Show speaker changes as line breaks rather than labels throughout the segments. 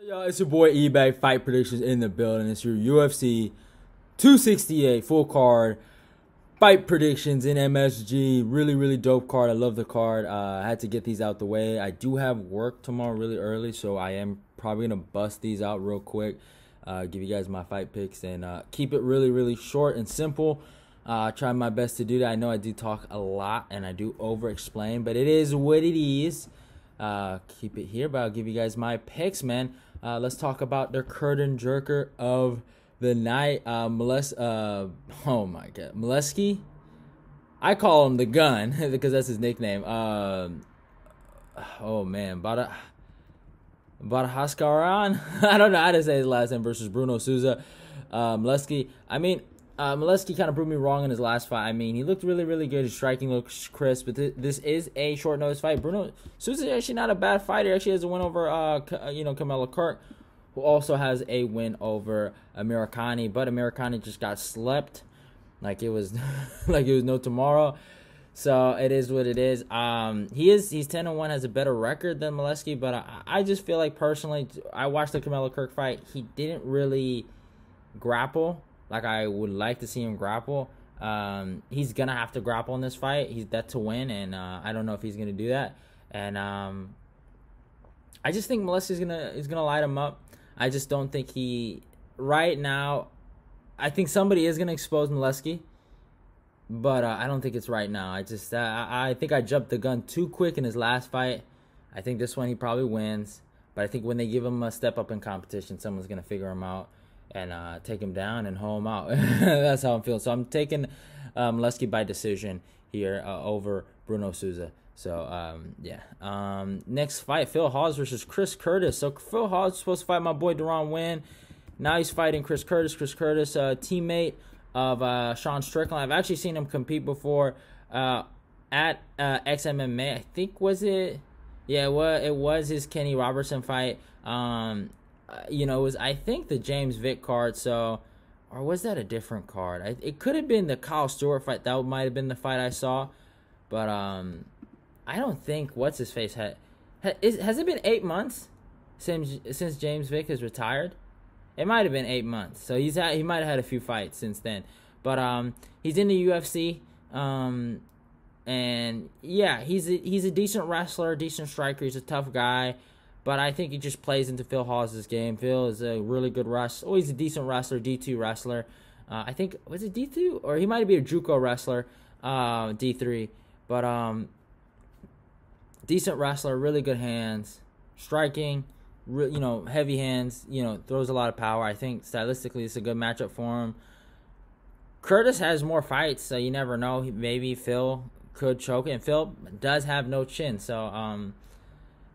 Yo, it's your boy eBay Fight Predictions in the building. It's your UFC 268 full card fight predictions in MSG. Really, really dope card. I love the card. Uh, I had to get these out the way. I do have work tomorrow really early, so I am probably gonna bust these out real quick. Uh, give you guys my fight picks and uh, keep it really, really short and simple. Uh, try my best to do that. I know I do talk a lot and I do over explain, but it is what it is. Uh, keep it here, but I'll give you guys my picks, man. Uh, let's talk about the curtain jerker of the night. Uh, Moles- uh, oh my god, Molesky. I call him the gun because that's his nickname. Um, oh man, Bada Badahaskaran. I don't know how to say his last name versus Bruno Souza. Uh, Molesky. I mean, uh, Molesky kind of proved me wrong in his last fight. I mean, he looked really, really good. His striking looks crisp, but th- this is a short notice fight. Bruno Souza is actually not a bad fighter. Actually has a win over, uh, uh you know, Kamuela Kirk, who also has a win over Amirkhani. But Amirkhani just got slept, like it was, like it was no tomorrow. So it is what it is. Um, he is he's ten and one, has a better record than Molesky, but I, I just feel like personally, I watched the Kamuela Kirk fight. He didn't really grapple like I would like to see him grapple. Um, he's gonna have to grapple in this fight. He's that to win, and uh, I don't know if he's gonna do that. And um, I just think Molesky's gonna is gonna light him up. I just don't think he right now. I think somebody is gonna expose Molesky, but uh, I don't think it's right now. I just uh, I think I jumped the gun too quick in his last fight. I think this one he probably wins, but I think when they give him a step up in competition, someone's gonna figure him out and uh, take him down and him out. That's how I'm feeling. So I'm taking um, Lesky by decision here uh, over Bruno Souza. So um, yeah. Um, next fight, Phil Hawes versus Chris Curtis. So Phil Hawes supposed to fight my boy Deron Winn. Now he's fighting Chris Curtis. Chris Curtis, uh, teammate of uh, Sean Strickland. I've actually seen him compete before uh, at uh, XMMA. I think was it. Yeah, well, it was his Kenny Robertson fight. Um, uh, you know, it was I think the James Vick card. So, or was that a different card? I, it could have been the Kyle Stewart fight. That might have been the fight I saw, but um, I don't think what's his face had. has, is, has it been eight months since since James Vick has retired? It might have been eight months. So he's had he might have had a few fights since then. But um, he's in the UFC. Um, and yeah, he's a, he's a decent wrestler, decent striker. He's a tough guy. But I think he just plays into Phil Hawes' game. Phil is a really good wrestler. Oh, he's a decent wrestler, D2 wrestler. Uh, I think, was it D2? Or he might be a Juco wrestler, uh, D3. But um, decent wrestler, really good hands, striking, re- you know, heavy hands, you know, throws a lot of power. I think stylistically it's a good matchup for him. Curtis has more fights, so you never know. Maybe Phil could choke. And Phil does have no chin, so um,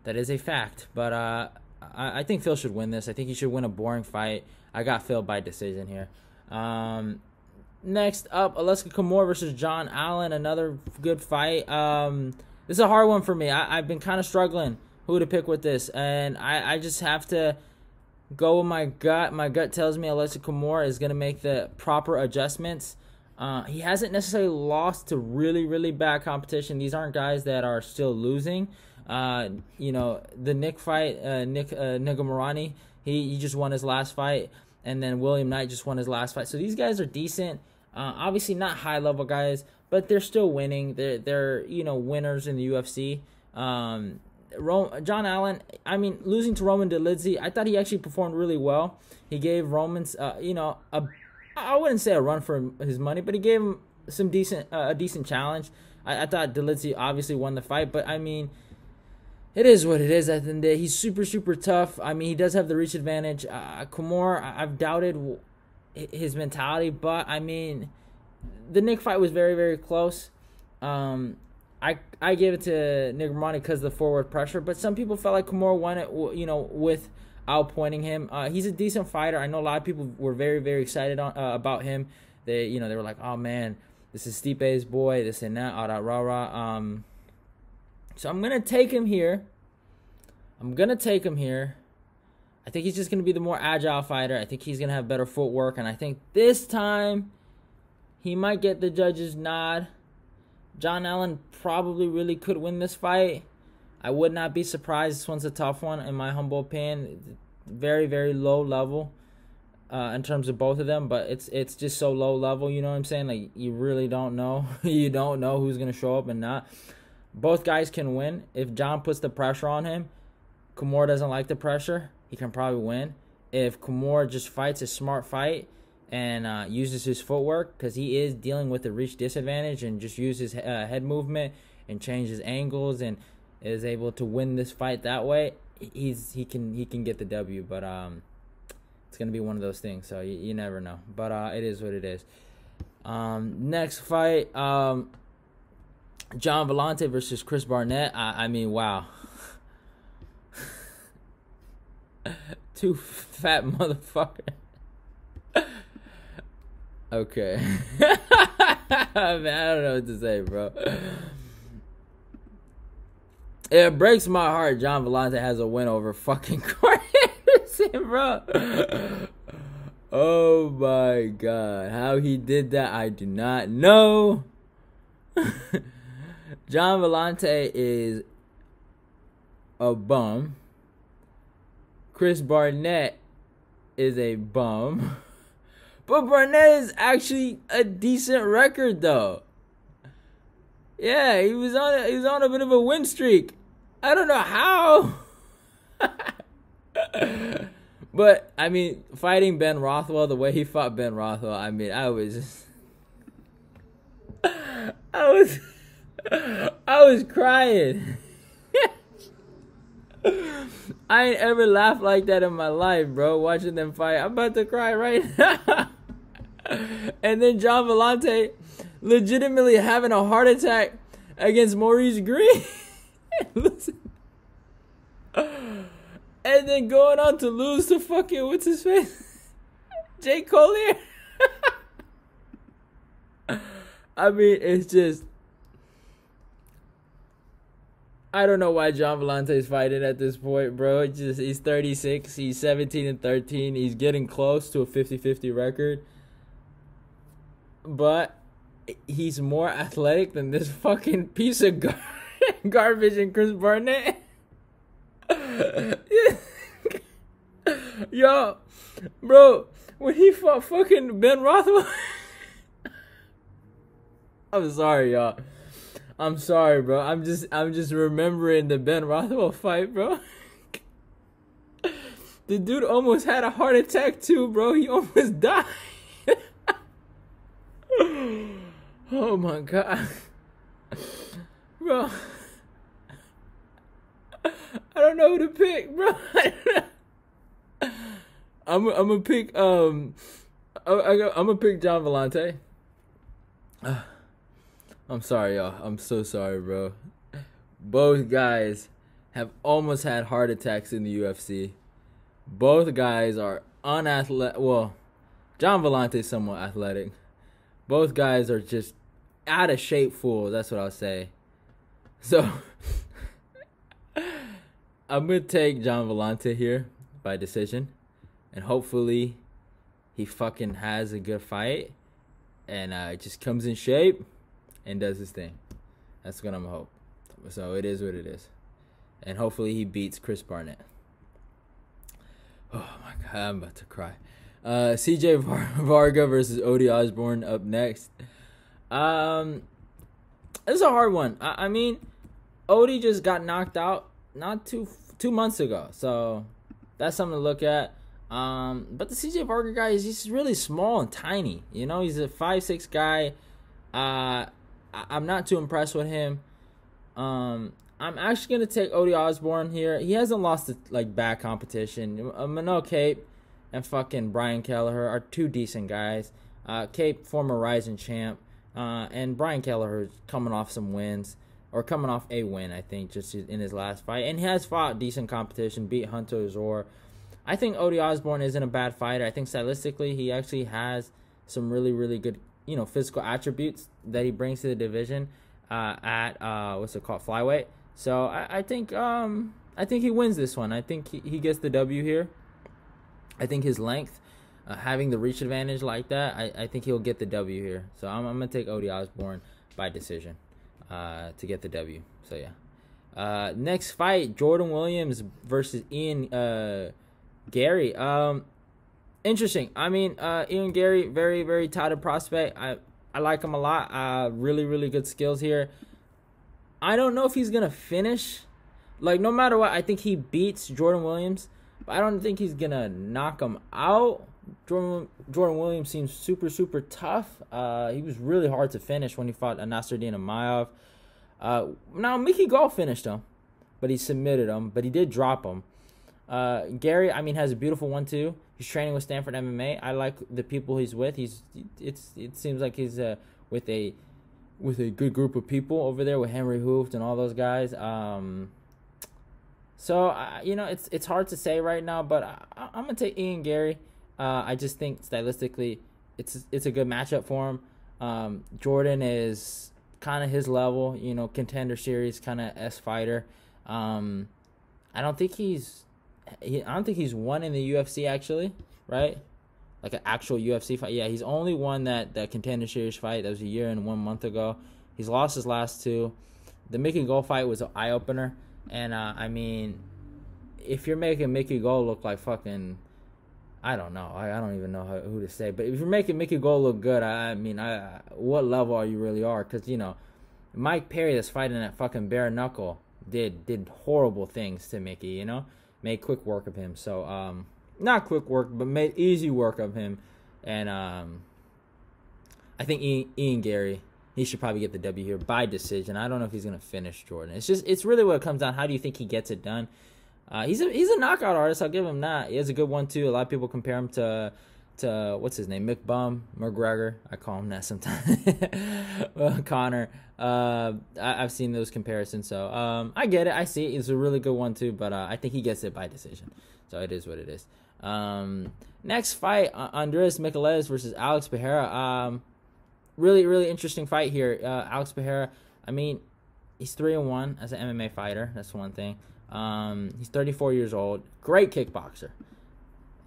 that is a fact. But uh, I, I, think Phil should win this. I think he should win a boring fight. I got Phil by decision here. Um, next up, Aleksei Kimura versus John Allan. Another good fight. Um, this is a hard one for me. I, have been kind of struggling who to pick with this, and I, I just have to go with my gut. My gut tells me Aleksei Kimura is going to make the proper adjustments. Uh, he hasn't necessarily lost to really, really bad competition. These aren't guys that are still losing. Uh, you know, the Nick fight, uh, Nick uh, Negumereanu, he, he just won his last fight, and then William Knight just won his last fight. So these guys are decent. Uh, obviously not high level guys, but they're still winning. They're they're you know winners in the UFC. Um, John Allan, I mean, losing to Roman Dolidze, I thought he actually performed really well. He gave Romans, uh, you know, a I wouldn't say a run for his money, but he gave him some decent uh, a decent challenge. I, I thought Dolidze obviously won the fight, but I mean, it is what it is at the end of the day. He's super, super tough. I mean, he does have the reach advantage. Uh, Kimura, I've doubted his mentality, but I mean, the Nick fight was very, very close. Um, I I gave it to Nick Negumereanu because of the forward pressure, but some people felt like Kimura won it, you know, with outpointing him. Uh, he's a decent fighter. I know a lot of people were very, very excited on, uh, about him. They, you know, they were like, "Oh man, this is Stipe's boy, this and that, that rah rah." Um, so I'm gonna take him here. I'm gonna take him here. I think he's just gonna be the more agile fighter. I think he's gonna have better footwork, and I think this time he might get the judge's nod. John Allan probably really could win this fight. I would not be surprised. This one's a tough one, in my humble opinion. very very low level uh, in terms of both of them, but it's it's just so low level. You know what I'm saying? Like you really don't know. you don't know who's gonna show up and not. Both guys can win if John puts the pressure on him. Kimura doesn't like the pressure. He can probably win if Kimura just fights a smart fight and uh, uses his footwork because he is dealing with a reach disadvantage and just uses uh, head movement and changes angles and is able to win this fight that way. He's he can he can get the W, but um, it's gonna be one of those things. So you, you never know. But uh, it is what it is. Um, next fight, um, Gian Villante versus Chris Barnett. I, I mean, wow. Two fat motherfucker. okay. Man, I don't know what to say, bro. It breaks my heart Gian Villante has a win over fucking Corey bro. Oh my god. How he did that, I do not know. Gian Villante is a bum. Chris Barnett is a bum. But Barnett is actually a decent record though. Yeah, he was on a, he was on a bit of a win streak. I don't know how. but I mean, fighting Ben Rothwell the way he fought Ben Rothwell, I mean, I was just I was I was crying. I ain't ever laughed like that in my life, bro. Watching them fight, I'm about to cry right now. and then Gian Villante legitimately having a heart attack against Maurice Greene. and then going on to lose to fucking what's his face? Jay Collier. I mean, it's just I don't know why Gian Villante is fighting at this point, bro. It's just he's 36, he's 17 and 13. He's getting close to a 50-50 record. But he's more athletic than this fucking piece of gar- garbage and Chris Barnett. Yo, bro, when he fought fucking Ben Rothwell. I'm sorry, y'all. I'm sorry, bro. I'm just I'm just remembering the Ben Rothwell fight, bro. the dude almost had a heart attack too, bro. He almost died. oh my god. Bro. I don't know who to pick, bro. I'm I'm gonna pick um I, I, I'm gonna pick Gian Villante. Uh, I'm sorry, y'all. I'm so sorry, bro. Both guys have almost had heart attacks in the UFC. Both guys are unathletic. Well, Gian Villante is somewhat athletic. Both guys are just out of shape fools. That's what I'll say. So, I'm to take Gian Villante here by decision. And hopefully, he fucking has a good fight and uh, just comes in shape and does his thing. That's what I'm hope. So it is what it is, and hopefully he beats Chris Barnett. Oh my god, I'm about to cry. Uh, CJ Var- Varga versus Ode Osbourne up next. Um, it's a hard one. I, I mean, Ode just got knocked out not two two months ago, so that's something to look at. Um, but the CJ Varga guy is he's really small and tiny. You know, he's a five six guy. Uh, I, am not too impressed with him. Um, I'm actually gonna take Ode Osbourne here. He hasn't lost to, like bad competition. Uh, Manel Kape and fucking Brian Kelleher are two decent guys. Uh, Kape, former Rizin champ, uh, and Brian Kelleher is coming off some wins or coming off a win, I think, just in his last fight, and he has fought decent competition, beat Hunter Azure. I think Ode Osbourne isn't a bad fighter. I think stylistically, he actually has some really, really good you know physical attributes that he brings to the division uh, at uh, what's it called flyweight. So I, I think um, I think he wins this one. I think he, he gets the W here. I think his length, uh, having the reach advantage like that, I, I think he'll get the W here. So I'm, I'm gonna take Ode Osbourne by decision uh, to get the W. So yeah. Uh, next fight: Jordan Williams versus Ian uh, Garry. Um, interesting. I mean, uh, Ian Garry, very very touted prospect. I I like him a lot. Uh, really really good skills here. I don't know if he's gonna finish. Like no matter what, I think he beats Jordan Williams, but I don't think he's gonna knock him out. Jordan Jordan Williams seems super super tough. Uh, he was really hard to finish when he fought Nassourdine Imavov. Uh, now Mickey Gall finished him, but he submitted him, but he did drop him. Uh, Garry, I mean, has a beautiful one too. He's training with Sanford MMA. I like the people he's with. He's it's it seems like he's uh, with a with a good group of people over there with Henri Hooft and all those guys. Um, so uh, you know, it's it's hard to say right now, but I, am gonna take Ian Garry. Uh, I just think stylistically, it's it's a good matchup for him. Um, Jordan is kind of his level, you know, contender series kind of s fighter. Um, I don't think he's, he, I don't think he's won in the UFC actually, right? Like an actual UFC fight. Yeah, he's only won that that contender series fight. That was a year and one month ago. He's lost his last two. The Mickey Gall fight was an eye opener, and uh, I mean, if you're making Mickey Gall look like fucking I don't know. I, I don't even know how, who to say. But if you're making Mickey Gall look good, I, I mean, I, what level are you really are? Because you know, Mike Perry that's fighting that fucking bare knuckle did did horrible things to Mickey. You know, made quick work of him. So um, not quick work, but made easy work of him. And um, I think Ian, Ian Garry he should probably get the W here by decision. I don't know if he's gonna finish Jordan. It's just it's really what it comes down. How do you think he gets it done? Uh, he's a he's a knockout artist. I'll give him that. He has a good one too. A lot of people compare him to to what's his name, Mick Bum McGregor. I call him that sometimes. well, Conor. Uh, I, have seen those comparisons, so um, I get it. I see it. It's a really good one too, but uh, I think he gets it by decision. So it is what it is. Um, next fight, uh, Andres Michailez versus Alex Pereira. Um, really really interesting fight here. Uh, Alex Pereira. I mean, he's three and one as an MMA fighter. That's one thing. Um, he's 34 years old. Great kickboxer.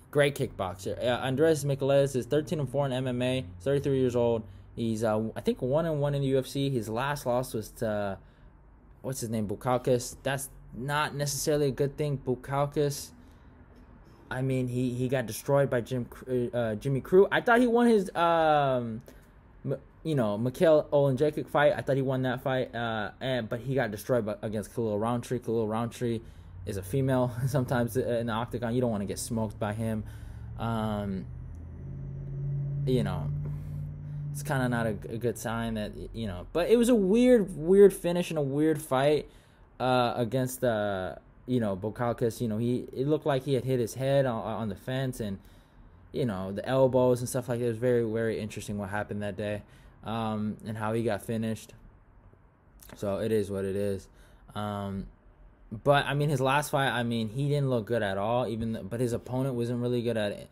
Great kickboxer. Uh, Andres Michailez is 13 and 4 in MMA. 33 years old. He's uh, I think one and one in the UFC. His last loss was to what's his name, Bukauskas. That's not necessarily a good thing. Bukauskas. I mean, he, he got destroyed by Jim uh, Jimmy Crute. I thought he won his um, you know, Mikhail Olenjecic fight. I thought he won that fight, uh, and but he got destroyed by, against Khalil Rountree. Khalil Rountree is a female. Sometimes in the octagon, you don't want to get smoked by him. Um, you know, it's kind of not a, a, good sign that you know. But it was a weird, weird finish and a weird fight uh, against uh, you know Bukauskas. You know, he it looked like he had hit his head on, on the fence and you know the elbows and stuff like that. It was very, very interesting what happened that day um, and how he got finished. So it is what it is. Um, but I mean, his last fight, I mean, he didn't look good at all. Even but his opponent wasn't really good at it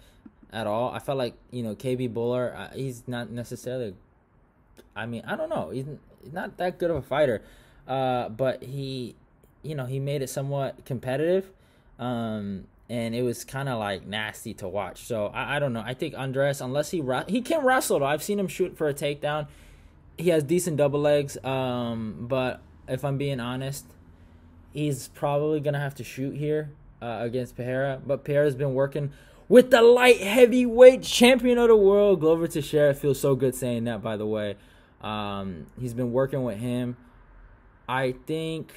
at all. I felt like you know KB Bhullar, uh, he's not necessarily. I mean, I don't know. He's, he's not that good of a fighter, uh, but he, you know, he made it somewhat competitive. Um, and it was kind of like nasty to watch. So I, I don't know. I think Andres, unless he he can wrestle, though. I've seen him shoot for a takedown. He has decent double legs. Um, but if I'm being honest, he's probably gonna have to shoot here uh, against Pereira. But Pereira's been working with the light heavyweight champion of the world, Glover Teixeira. Feels so good saying that, by the way. Um, he's been working with him. I think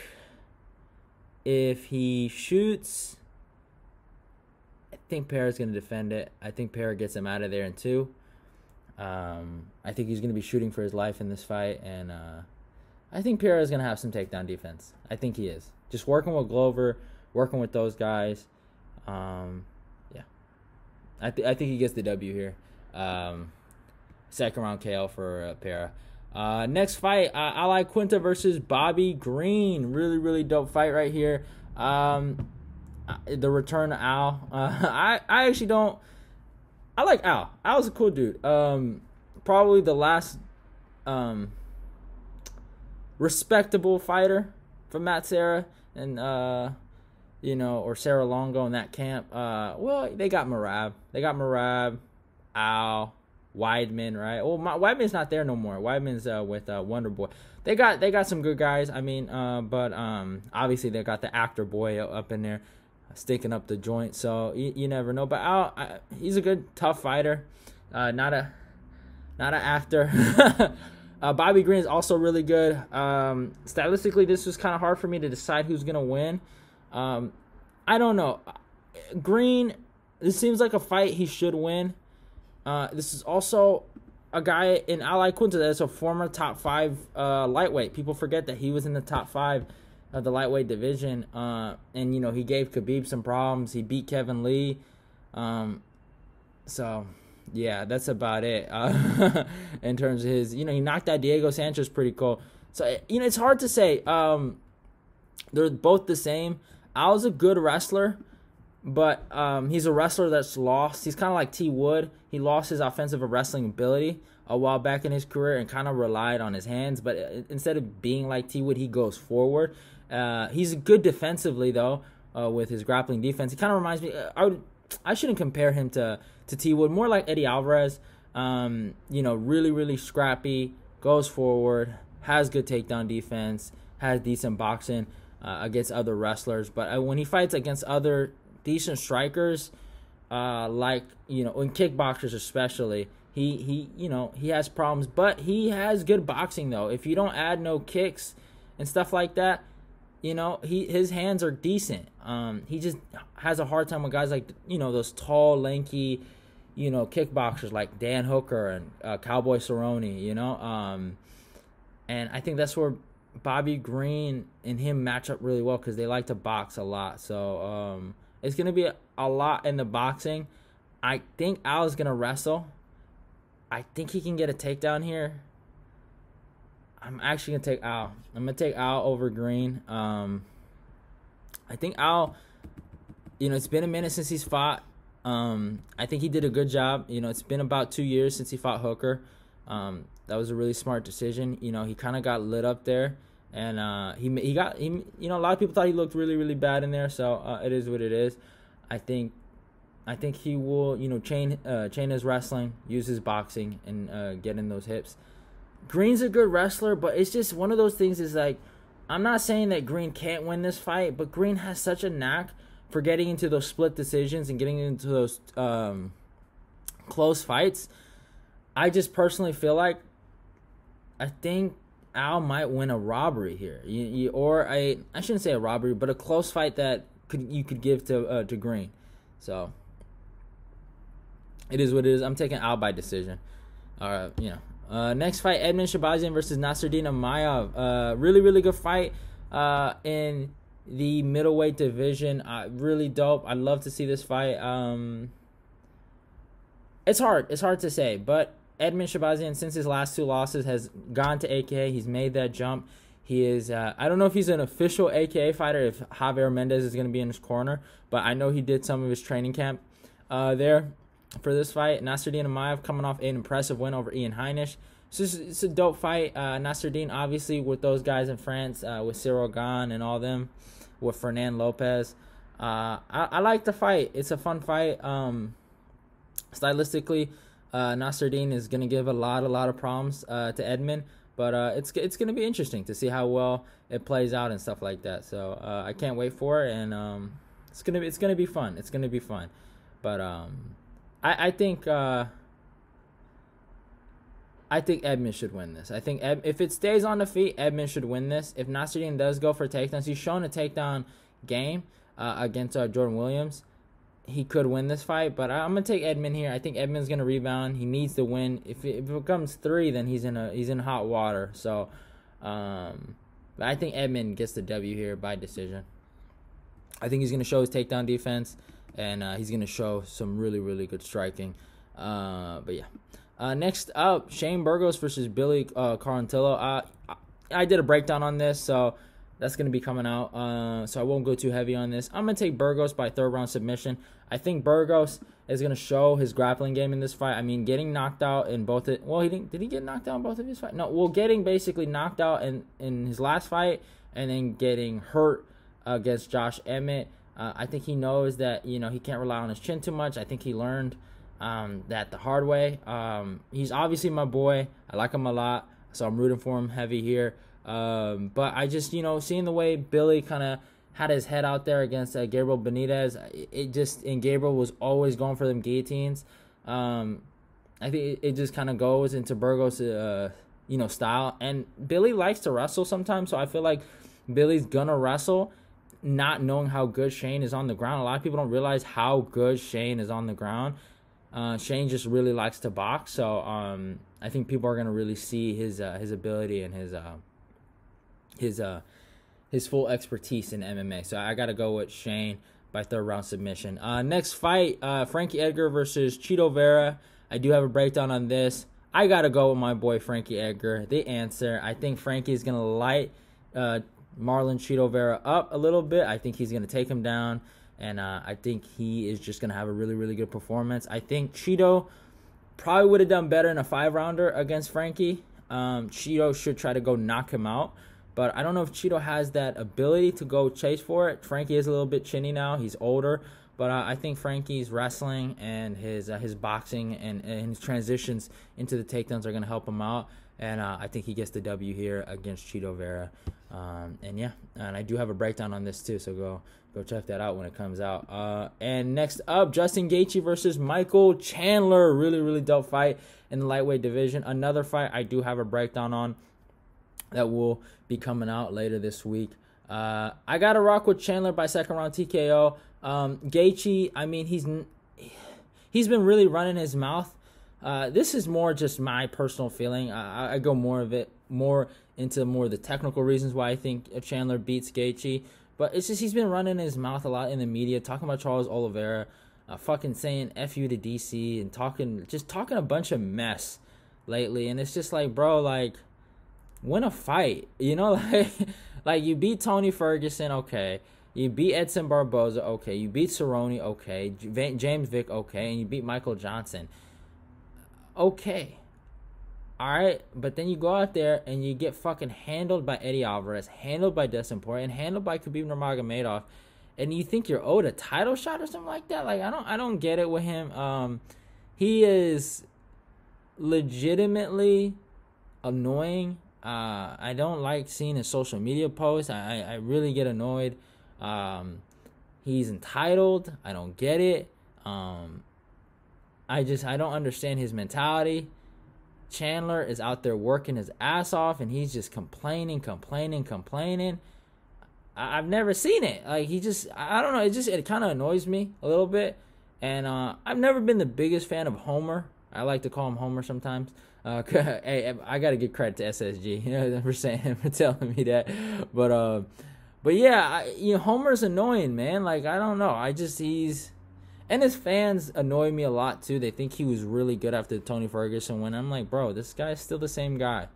if he shoots I think Pereira's going to defend it. I think Pereira gets him out of there in two. Um, I think he's going to be shooting for his life in this fight, and uh, I think Pereira's going to have some takedown defense. I think he is. Just working with Glover, working with those guys. Um, yeah, I, th- I think he gets the W here. Um, second round KO for uh, Pereira. Uh, next fight, uh, Al Iaquinta versus Bobby Green. Really, really dope fight right here. Um, the return of Al. Uh, I I actually don't. I like Al. Al's a cool dude. Um, probably the last um respectable fighter from Matt Serra and uh you know or Serra-Longo in that camp. Uh, well they got Merab. They got Merab, Al, Weidman, right? Well, my, Weidman's not there no more. Weidman's uh, with uh, Wonder Boy. They got they got some good guys. I mean, uh, but um, obviously they got the actor boy up in there. sticking up the joint. So you, you never know. But Al, I, he's a good, tough fighter. Uh, not a not an actor. uh, Bobby Green is also really good. Um, stylistically, this was kind of hard for me to decide who's gonna win. Um, I don't know. Green, this seems like a fight he should win. Uh, this is also a guy in Al Iaquinta that's a former top five uh, lightweight. People forget that he was in the top five of the lightweight division. Uh, and you know he gave Khabib some problems. He beat Kevin Lee. Um, so yeah, that's about it. Uh, in terms of his, you know, he knocked out Diego Sanchez pretty cool. So you know, it's hard to say. Um, they're both the same. Al's a good wrestler, but um, he's a wrestler that's lost. He's kind of like T Wood. He lost his offensive wrestling ability a while back in his career and kind of relied on his hands. But uh, instead of being like T Wood, he goes forward. Uh, he's good defensively though, uh, with his grappling defense. He kind of reminds me. Uh, I would, I shouldn't compare him to to T Wood. More like Eddie Alvarez. Um, you know, really, really scrappy. Goes forward. Has good takedown defense. Has decent boxing uh, against other wrestlers. But uh, when he fights against other decent strikers, uh, like you know, in kickboxers especially, he he you know he has problems. But he has good boxing though. If you don't add no kicks and stuff like that, you know he his hands are decent. Um, he just has a hard time with guys like you know those tall, lanky, you know kickboxers like Dan Hooker and uh, Cowboy Cerrone. You know, um, and I think that's where Bobby Green and him match up really well because they like to box a lot. So um, it's gonna be a, a lot in the boxing. I think Al is gonna wrestle. I think he can get a takedown here. I'm actually gonna take Al. I'm gonna take Al over Green. Um, I think Al. You know, it's been a minute since he's fought. Um, I think he did a good job. You know, it's been about two years since he fought Hooker. Um, that was a really smart decision. You know, he kind of got lit up there, and uh, he he got he. You know, a lot of people thought he looked really really bad in there. So uh, it is what it is. I think, I think he will. You know, chain uh, chain his wrestling, use his boxing, and uh, get in those hips. Green's a good wrestler, but it's just one of those things. Is like, I'm not saying that Green can't win this fight, but Green has such a knack for getting into those split decisions and getting into those um, close fights. I just personally feel like I think Al might win a robbery here, you, you, or a I shouldn't say a robbery, but a close fight that could you could give to uh, to Green. So it is what it is. I'm taking Al by decision. All right, you know. Uh, next fight, Edmen Shahbazyan versus Nassourdine Imavov. Uh, really, really good fight uh, in the middleweight division. Uh, really dope. I'd love to see this fight. Um, it's hard. It's hard to say, but Edmen Shahbazyan, since his last two losses, has gone to AKA. He's made that jump. He is. Uh, I don't know if he's an official AKA fighter. If Javier Mendez is going to be in his corner, but I know he did some of his training camp uh, there for this fight. Nassourdine Imavov coming off an impressive win over Ian Heinisch. So it's, it's a dope fight. Uh, Nassourdine, obviously, with those guys in France, uh, with Cyril Gane and all them, with Fernand Lopez. Uh, I, I like the fight. It's a fun fight. Um, stylistically, uh, Nassourdine is going to give a lot, a lot of problems uh, to Edmen, but uh, it's it's going to be interesting to see how well it plays out and stuff like that. So uh, I can't wait for it, and um, it's gonna be it's gonna be fun. It's gonna be fun, but um, I I think uh, I think Edmen should win this. I think Ed, if it stays on the feet, Edmen should win this. If Nassourdine does go for takedowns, he's shown a takedown game uh, against uh, Jordan Williams he could win this fight, but I'm gonna take Edmen here. I think Edmen's gonna rebound. He needs to win. If it, if it becomes three, then he's in a he's in hot water. So, um, I think Edmen gets the W here by decision. I think he's gonna show his takedown defense, and uh, he's gonna show some really really good striking. Uh, but yeah. Uh, next up, Shane Burgos versus Billy uh, Quarantillo. Uh, I did a breakdown on this, so that's going to be coming out. Uh, so I won't go too heavy on this. I'm going to take Burgos by third round submission. I think Burgos is going to show his grappling game in this fight. I mean, getting knocked out in both it. Well, he didn't. Did he get knocked out in both of his fights? No. Well, getting basically knocked out in in his last fight, and then getting hurt against Josh Emmett. Uh, I think he knows that you know he can't rely on his chin too much. I think he learned um, that the hard way. Um, he's obviously my boy. I like him a lot, so I'm rooting for him heavy here. Um, but I just you know seeing the way Billy kind of had his head out there against uh, Gabriel Benitez. It just and Gabriel was always going for them guillotines. Um, I think it, it just kind of goes into Burgos' uh, you know style. And Billy likes to wrestle sometimes, so I feel like Billy's gonna wrestle, not knowing how good Shane is on the ground. A lot of people don't realize how good Shane is on the ground. Uh, Shane just really likes to box, so um, I think people are gonna really see his uh, his ability and his uh, his uh his full expertise in MMA. So I got to go with Shane by third round submission. Uh, next fight, uh, Frankie Edgar versus Chito Vera. I do have a breakdown on this. I got to go with my boy Frankie Edgar. The answer. I think Frankie is to light uh, Marlon Chito Vera up a little bit. I think he's going to take him down. And uh, I think he is just going to have a really, really good performance. I think Chito probably would have done better in a five rounder against Frankie. Um, Chito should try to go knock him out. But I don't know if Chito has that ability to go chase for it. Frankie is a little bit chinny now. He's older. But uh, I think Frankie's wrestling and his uh, his boxing and, and his transitions into the takedowns are going to help him out. And uh, I think he gets the W here against Chito Vera. Um, and yeah, and I do have a breakdown on this too, so go go check that out when it comes out. Uh, and next up, Justin Gaethje versus Michael Chandler. Really, really dope fight in the lightweight division. Another fight I do have a breakdown on that will be coming out later this week. Uh, I got to rock with Chandler by second round TKO. Um, Gaethje, I mean, he's he's been really running his mouth. Uh, this is more just my personal feeling. I, I go more of it more into more of the technical reasons why I think Chandler beats Gaethje. But it's just he's been running his mouth a lot in the media, talking about Charles Oliveira, uh, fucking saying "f you" to DC, and talking just talking a bunch of mess lately. And it's just like, bro, like win a fight. You know, like like you beat Tony Ferguson, okay. You beat Edson Barboza, okay. You beat Cerrone, okay. James Vick, okay. And you beat Michael Johnson, okay. All right, but then you go out there and you get fucking handled by Eddie Alvarez, handled by Dustin Poirier, and handled by Khabib Nurmagomedov, and you think you're owed a title shot or something like that. Like I don't, I don't get it with him. Um, he is legitimately annoying uh, I don't like seeing his social media posts. I, I, I really get annoyed. Um, he's entitled. I don't get it. Um, I just I don't understand his mentality. Chandler is out there working his ass off, and he's just complaining, complaining, complaining. I, have never seen it. Like he just I don't know. It just it kind of annoys me a little bit. And uh, I've never been the biggest fan of Homer. I like to call him Homer sometimes. Uh, hey, I gotta give credit to SSG, you know, for saying for telling me that. But uh, but yeah, I, you know, Homer's annoying, man. Like I don't know, I just he's and his fans annoy me a lot too. They think he was really good after Tony Ferguson when I'm like, bro, this guy's still the same guy.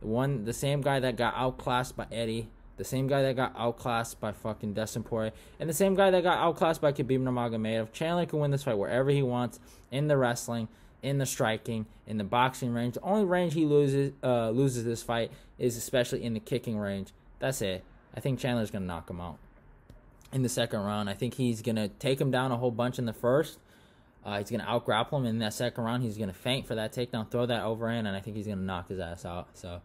The one, the same guy that got outclassed by Eddie, the same guy that got outclassed by fucking Dustin Poirier, and the same guy that got outclassed by Khabib Nurmagomedov. Chandler can win this fight wherever he wants in the wrestling in the striking, in the boxing range. The only range he loses uh, loses this fight is especially in the kicking range. That's it. I think Chandler's gonna knock him out in the second round. I think he's gonna take him down a whole bunch in the first. Uh, he's gonna out grapple him in that second round. He's gonna feint for that takedown, throw that overhand, and I think he's gonna knock his ass out. So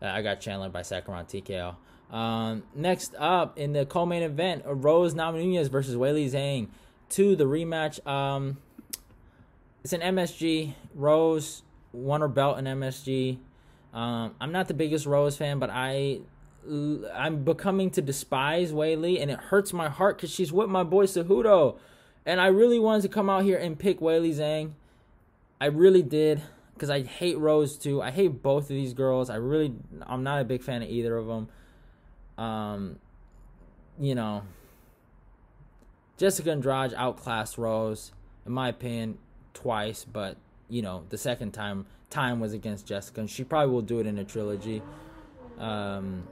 uh, I got Chandler by second round TKO. Um, next up in the co-main event, Rose Namajunas versus Weili Zhang. To the rematch. Um, it's an MSG. Rose won her belt in MSG. Um, I'm not the biggest Rose fan, but I I'm becoming to despise Weili, and it hurts my heart because she's with my boy Cejudo, and I really wanted to come out here and pick Weili Zhang. I really did because I hate Rose too. I hate both of these girls. I really I'm not a big fan of either of them. Um, you know, Jessica Andrade outclassed Rose, in my opinion twice, but you know, the second time time was against Jessica, and she probably will do it in a trilogy. Um,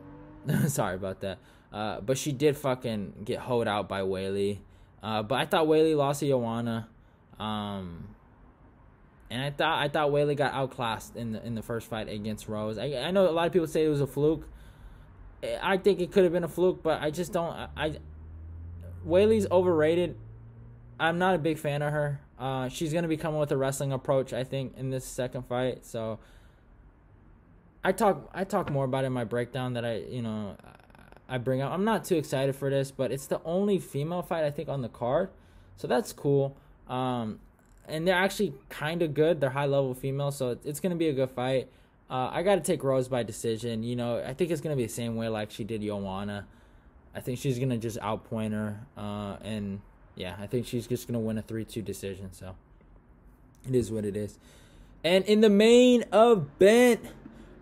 sorry about that. Uh, but she did fucking get hoed out by Weili. Uh, but I thought Weili lost to Joanna. Um, and I thought I thought Weili got outclassed in the in the first fight against Rose. I I know a lot of people say it was a fluke. I think it could have been a fluke, but I just don't. I, I Weili's overrated. I'm not a big fan of her. Uh, she's gonna be coming with a wrestling approach, I think, in this second fight. So I talk I talk more about it in my breakdown that I you know I bring up. I'm not too excited for this, but it's the only female fight I think on the card, so that's cool. Um, and they're actually kind of good. They're high level females, so it's gonna be a good fight. Uh, I got to take Rose by decision. You know, I think it's gonna be the same way like she did Joanna. I think she's gonna just outpoint her, uh, and yeah, I think she's just gonna win a three-two decision. So it is what it is. And in the main event,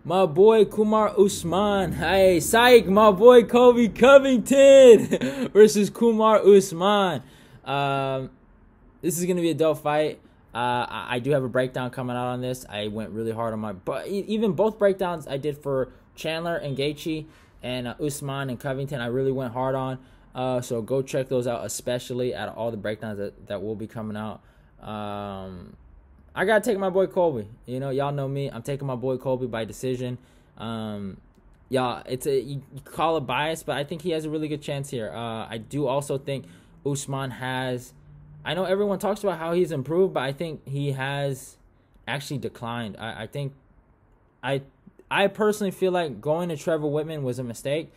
my boy Kamaru Usman, hey psych, my boy Colby Covington versus Kamaru Usman. Um, this is gonna be a dope fight. Uh, I, do have a breakdown coming out on this. I went really hard on my, but even both breakdowns I did for Chandler and Gaethje and uh, Usman and Covington, I really went hard on. Uh, so go check those out, especially at all the breakdowns that, that will be coming out. Um, I gotta take my boy Colby. You know, y'all know me. I'm taking my boy Colby by decision. Um, y'all, it's a you, call it bias, but I think he has a really good chance here. Uh, I do also think Usman has I know everyone talks about how he's improved, but I think he has actually declined. I, I think I I personally feel like going to Trevor Wittman was a mistake.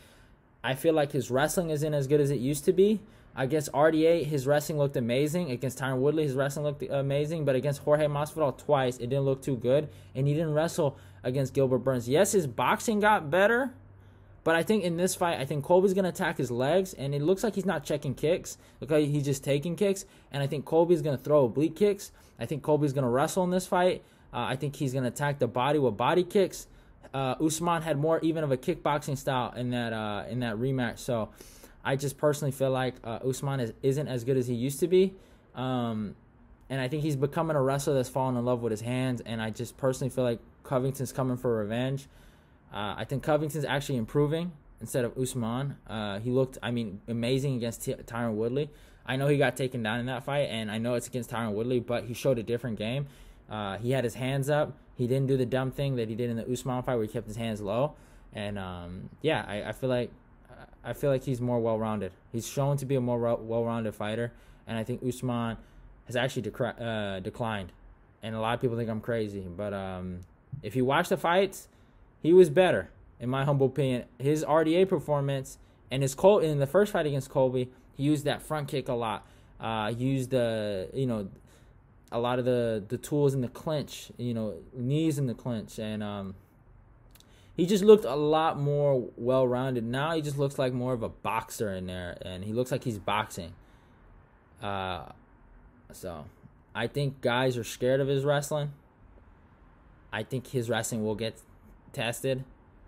I feel like his wrestling isn't as good as it used to be. Against RDA, his wrestling looked amazing. Against Tyron Woodley, his wrestling looked amazing. But against Jorge Masvidal twice, it didn't look too good. And he didn't wrestle against Gilbert Burns. Yes, his boxing got better, but I think in this fight, I think Colby's gonna attack his legs, and it looks like he's not checking kicks. Look like he's just taking kicks, and I think Colby's gonna throw oblique kicks. I think Colby's gonna wrestle in this fight. Uh, I think he's gonna attack the body with body kicks. Uh, Usman had more even of a kickboxing style in that uh, in that rematch, so I just personally feel like uh, Usman is, isn't as good as he used to be. Um, and I think he's becoming a wrestler that's fallen in love with his hands. And I just personally feel like Covington's coming for revenge. Uh, I think Covington's actually improving instead of Usman. Uh, he looked, I mean, amazing against Ty- Tyron Woodley. I know he got taken down in that fight, and I know it's against Tyron Woodley, but he showed a different game. Uh, he had his hands up. He didn't do the dumb thing that he did in the Usman fight, where he kept his hands low. And um, yeah, I, I, feel like I feel like he's more well-rounded. He's shown to be a more well-rounded fighter, and I think Usman has actually decri- uh, declined. And a lot of people think I'm crazy, but um, if you watch the fights he was better, in my humble opinion. His RDA performance and his Col- in the first fight against Colby, he used that front kick a lot. Uh, used the you know a lot of the the tools in the clinch, you know, knees in the clinch, and um, he just looked a lot more well rounded. Now he just looks like more of a boxer in there, and he looks like he's boxing. Uh, so I think guys are scared of his wrestling. I think his wrestling will get tested,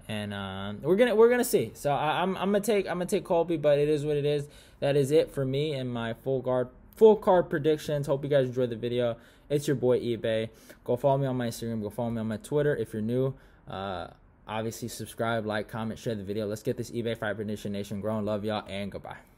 and um, we're gonna we're gonna see. So I, am I'm, I'm gonna take I'm gonna take Colby, but it is what it is. That is it for me and my full guard full card predictions. Hope you guys enjoyed the video. It's your boy eBay. Go follow me on my Instagram. Go follow me on my Twitter if you're new. Uh, obviously subscribe, like, comment, share the video. Let's get this eBay Fight Prediction Nation growing. Love y'all and goodbye.